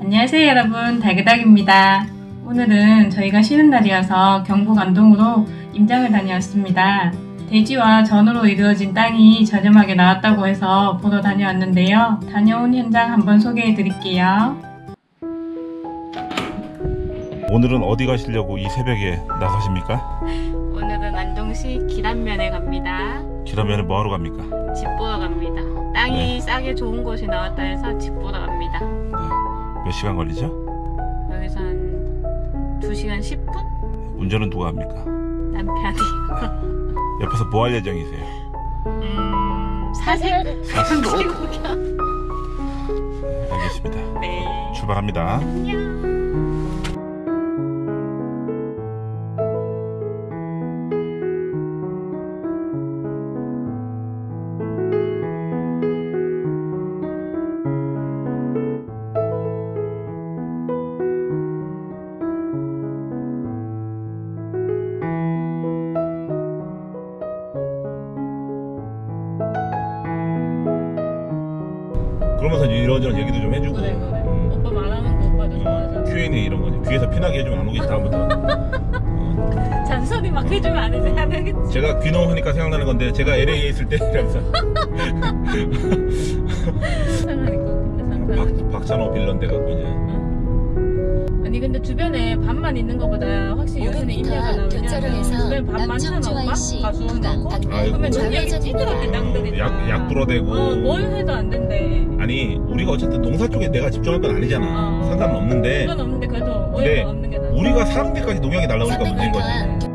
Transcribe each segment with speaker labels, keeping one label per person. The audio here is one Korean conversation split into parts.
Speaker 1: 안녕하세요 여러분 달그닥입니다. 오늘은 저희가 쉬는 날이어서 경북 안동으로 임장을 다녀왔습니다. 대지와 전으로 이루어진 땅이 저렴하게 나왔다고 해서 보러 다녀왔는데요. 다녀온 현장 한번 소개해 드릴게요.
Speaker 2: 오늘은 어디 가시려고 이 새벽에 나가십니까?
Speaker 1: 오늘은 안동시 기란면에 갑니다.
Speaker 2: 기라면에 뭐하러 갑니까?
Speaker 1: 집 보러 갑니다. 땅이
Speaker 2: 네.
Speaker 1: 싸게 좋은 곳이 나왔다 해서 집 보러 갑니다.
Speaker 2: 몇 시간 걸리죠?
Speaker 1: 여기서 한 2시간 10분?
Speaker 2: 운전은 누가 합니까?
Speaker 1: 남편이.
Speaker 2: 옆에서 뭐 할 예정이세요?
Speaker 1: 음, 사색? 사색 찍어보자.
Speaker 2: 알겠습니다.
Speaker 1: 네.
Speaker 2: 출발합니다.
Speaker 1: 안녕.
Speaker 2: 그러면서 이런저런 얘기도 좀 해주고
Speaker 1: 그래, 그래.
Speaker 2: 음,
Speaker 1: 오빠 말하는 거 오빠도 좋아하잖아.
Speaker 2: Q&A 이런 거지. 귀에서 피나게 해주면 안 오겠지 다음부터.
Speaker 1: 잔소리 막 해주면 안 해도 안 하겠지.
Speaker 2: 제가 귀농 하니까 생각나는 건데 제가 LA에 있을 때 이러면서 박찬호 빌런 돼갖고 이제
Speaker 1: 아니 근데 주변에 밥만 있는 것보다 확실히 요새는 인내가 나오냐.
Speaker 3: 교차로에서
Speaker 1: 주변에 밥 많잖아 오빠.
Speaker 3: 남청주환시
Speaker 1: 가수 많고. 그러면 전략이 찌들었대 땅들이. 다.
Speaker 2: 약, 약 불어대고
Speaker 1: 어, 뭘 해도 안 된대.
Speaker 2: 아니 우리가 어쨌든 농사 쪽에 내가 집중할 건 아니잖아
Speaker 1: 어.
Speaker 2: 상관은 없는데
Speaker 1: 그건 없는데 그래도
Speaker 2: 네.
Speaker 1: 오해가 없는 게 나.
Speaker 2: 우리가 사는 데까지 농약이 날라오니까 문제인 거지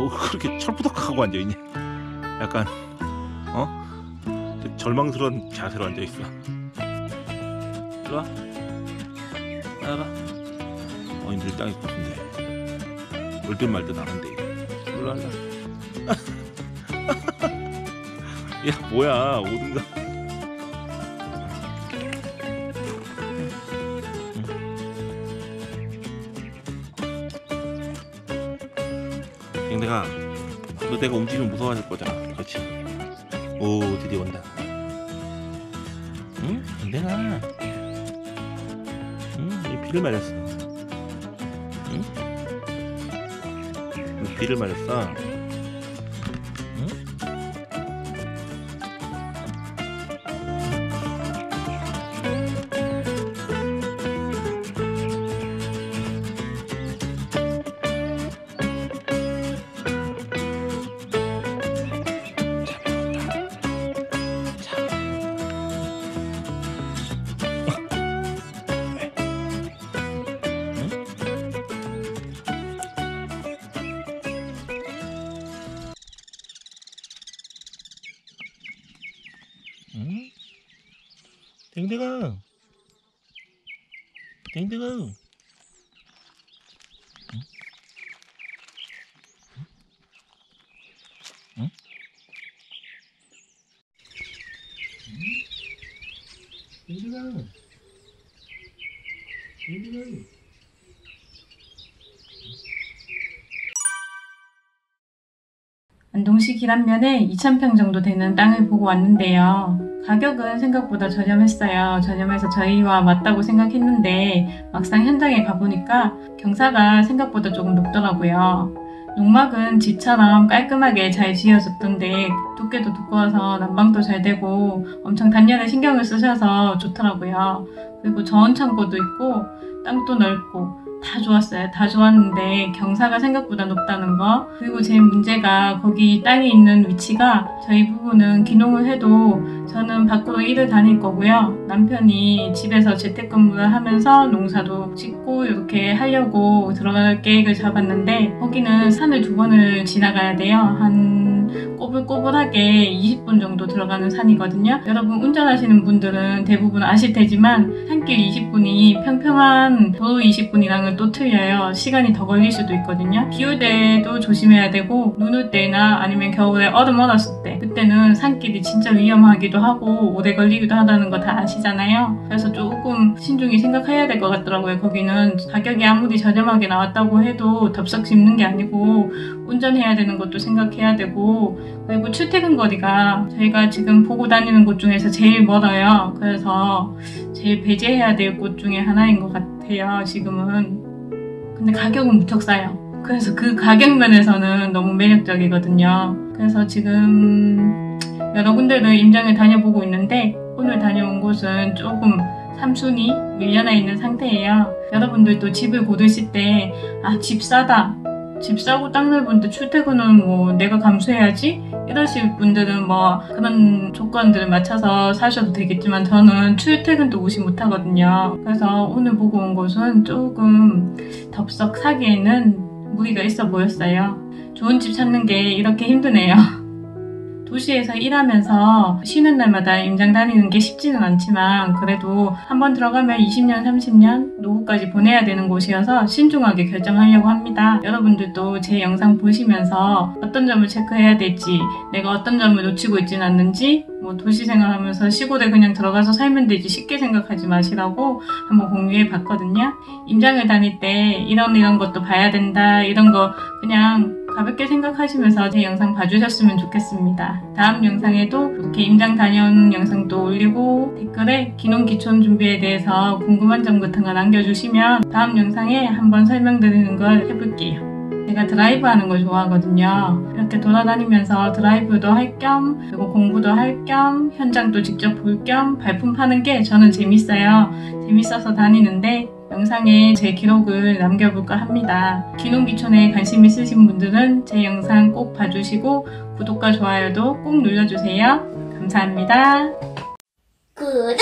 Speaker 2: 너 그렇게 철부덕하고 앉아 있냐? 약간 어? 좀 절망스러운 자세로 앉아 있어. 일로 와. 나가. 어인들 땅이 고픈데. 올듯 말듯 나는데. 일로 와. 일로 와. 야 뭐야 오든가. 댕댕아 너 내가 움직이면 무서워할 거잖아 그렇지 오 드디어 온다 응? 댕댕아 응? 이 비를 맞았어 응? 너 비를 맞았어 댕댕아. 댕댕아.
Speaker 1: 안동시 길안면에 2,000평 정도 되는 땅을 보고 왔는데요. 가격은 생각보다 저렴했어요. 저렴해서 저희와 맞다고 생각했는데 막상 현장에 가보니까 경사가 생각보다 조금 높더라고요. 농막은 집처럼 깔끔하게 잘 지어졌던데 두께도 두꺼워서 난방도 잘 되고 엄청 단열에 신경을 쓰셔서 좋더라고요. 그리고 저온 창고도 있고 땅도 넓고 다 좋았어요. 다 좋았는데 경사가 생각보다 높다는 거. 그리고 제일 문제가 거기 땅이 있는 위치가 저희 부부는 기농을 해도 저는 밖으로 일을 다닐 거고요. 남편이 집에서 재택근무를 하면서 농사도 짓고 이렇게 하려고 들어갈 계획을 잡았는데 거기는 산을 두 번을 지나가야 돼요. 한 꼬불꼬불하게 20분 정도 들어가는 산이거든요. 여러분 운전하시는 분들은 대부분 아실 테지만 산길 20분이 평평한 도로 20분이랑은 또 틀려요. 시간이 더 걸릴 수도 있거든요. 비 올 때도 조심해야 되고 눈 올 때나 아니면 겨울에 얼음 얼었을 때 그때는 산길이 진짜 위험하기도 하고 오래 걸리기도 하다는 거 다 아시잖아요. 그래서 조금 신중히 생각해야 될 것 같더라고요. 거기는 가격이 아무리 저렴하게 나왔다고 해도 덥석 짚는 게 아니고 운전해야 되는 것도 생각해야 되고 그리고 출퇴근 거리가 저희가 지금 보고 다니는 곳 중에서 제일 멀어요. 그래서 제일 배제해야 될 곳 중에 하나인 것 같아요. 지금은. 근데 가격은 무척 싸요. 그래서 그 가격 면에서는 너무 매력적이거든요. 그래서 지금 여러 군데를 임장을 다녀보고 있는데 오늘 다녀온 곳은 조금 삼순이 밀려나 있는 상태예요. 여러분들도 집을 고르실 때, 아, 집 싸다. 집 싸고 땅 넓은데 출퇴근은 뭐 내가 감수해야지? 이러실 분들은 뭐 그런 조건들을 맞춰서 사셔도 되겠지만 저는 출퇴근도 무시 못하거든요. 그래서 오늘 보고 온 곳은 조금 덥석 사기에는 무리가 있어 보였어요. 좋은 집 찾는 게 이렇게 힘드네요. 도시에서 일하면서 쉬는 날마다 임장 다니는 게 쉽지는 않지만 그래도 한번 들어가면 20년, 30년 노후까지 보내야 되는 곳이어서 신중하게 결정하려고 합니다. 여러분들도 제 영상 보시면서 어떤 점을 체크해야 될지 내가 어떤 점을 놓치고 있지는 않는지 뭐 도시 생활하면서 시골에 그냥 들어가서 살면 되지 쉽게 생각하지 마시라고 한번 공유해 봤거든요. 임장을 다닐 때 이런 이런 것도 봐야 된다 이런 거 그냥 가볍게 생각하시면서 제 영상 봐주셨으면 좋겠습니다. 다음 영상에도 이렇게 임장 다녀온 영상도 올리고 댓글에 기농 기촌 준비에 대해서 궁금한 점 같은 거 남겨주시면 다음 영상에 한번 설명드리는 걸 해볼게요. 제가 드라이브 하는 걸 좋아하거든요. 이렇게 돌아다니면서 드라이브도 할 겸, 그리고 공부도 할 겸, 현장도 직접 볼 겸 발품 파는 게 저는 재밌어요. 재밌어서 다니는데 영상에 제 기록을 남겨볼까 합니다. 기농기촌에 관심 있으신 분들은 제 영상 꼭 봐주시고 구독과 좋아요도 꼭 눌러주세요. 감사합니다.
Speaker 3: 구독!